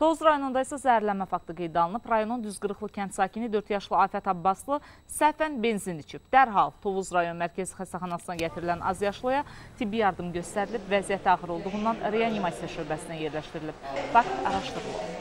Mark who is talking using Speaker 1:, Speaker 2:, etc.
Speaker 1: Tovuz rayonunda isə zəhərlənmə faktı qeydə alınıb. Rayonun düzqırıqlı kənd sakini 4 yaşlı Afət Abbaslı səhvən benzin içib. Dərhal Tovuz rayon mərkəzi xəstəxanasına gətirilən az yaşlıya tibbi yardım göstərilib. Vəziyyəti ağır olduğundan reanimasiya şöbəsinə yerləşdirilib. Fakt araşdırılır.